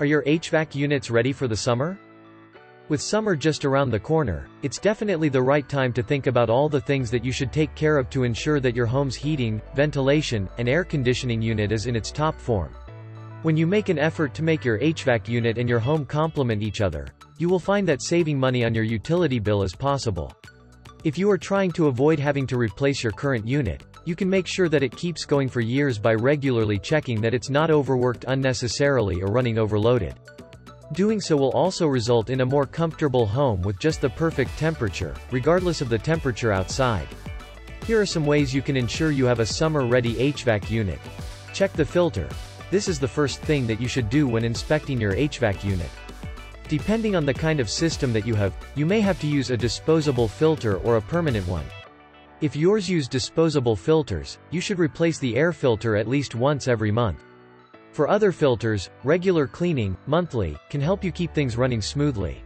Are your HVAC units ready for the summer? With summer just around the corner, it's definitely the right time to think about all the things that you should take care of to ensure that your home's heating, ventilation, and air conditioning unit is in its top form. When you make an effort to make your HVAC unit and your home complement each other, you will find that saving money on your utility bill is possible. If you are trying to avoid having to replace your current unit, you can make sure that it keeps going for years by regularly checking that it's not overworked unnecessarily or running overloaded. Doing so will also result in a more comfortable home with just the perfect temperature, regardless of the temperature outside. Here are some ways you can ensure you have a summer-ready HVAC unit. Check the filter. This is the first thing that you should do when inspecting your HVAC unit. Depending on the kind of system that you have, you may have to use a disposable filter or a permanent one. If yours use disposable filters, you should replace the air filter at least once every month. For other filters, regular cleaning, monthly, can help you keep things running smoothly.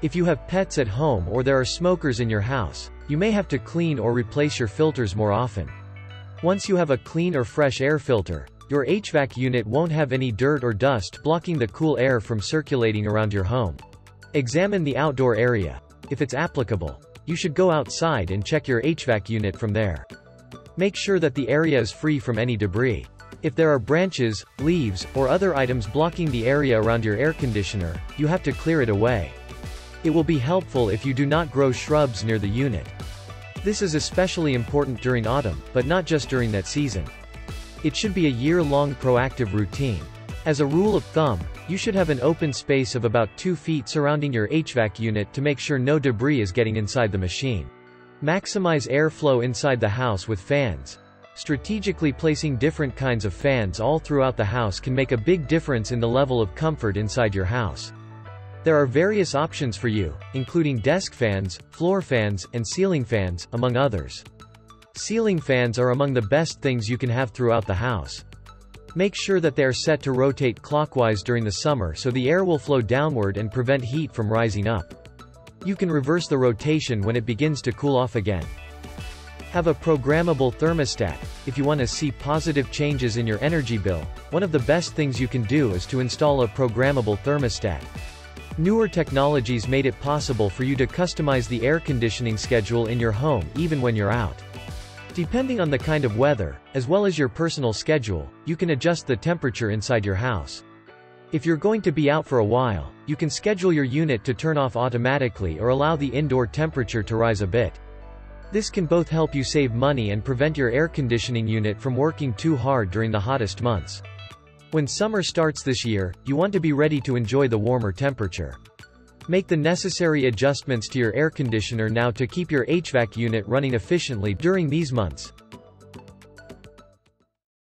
If you have pets at home or there are smokers in your house, you may have to clean or replace your filters more often. Once you have a clean or fresh air filter, your HVAC unit won't have any dirt or dust blocking the cool air from circulating around your home. Examine the outdoor area. If it's applicable, you should go outside and check your HVAC unit from there. Make sure that the area is free from any debris. If there are branches, leaves, or other items blocking the area around your air conditioner, you have to clear it away. It will be helpful if you do not grow shrubs near the unit. This is especially important during autumn, but not just during that season. It should be a year-long proactive routine. As a rule of thumb, you should have an open space of about 2 feet surrounding your HVAC unit to make sure no debris is getting inside the machine. Maximize airflow inside the house with fans. Strategically placing different kinds of fans all throughout the house can make a big difference in the level of comfort inside your house. There are various options for you, including desk fans, floor fans, and ceiling fans, among others. Ceiling fans are among the best things you can have throughout the house. Make sure that they are set to rotate clockwise during the summer so the air will flow downward and prevent heat from rising up. You can reverse the rotation when it begins to cool off again. Have a programmable thermostat. If you want to see positive changes in your energy bill, one of the best things you can do is to install a programmable thermostat. Newer technologies made it possible for you to customize the air conditioning schedule in your home even when you're out. Depending on the kind of weather, as well as your personal schedule, you can adjust the temperature inside your house. If you're going to be out for a while, you can schedule your unit to turn off automatically or allow the indoor temperature to rise a bit. This can both help you save money and prevent your air conditioning unit from working too hard during the hottest months. When summer starts this year, you want to be ready to enjoy the warmer temperature. Make the necessary adjustments to your air conditioner now to keep your HVAC unit running efficiently during these months.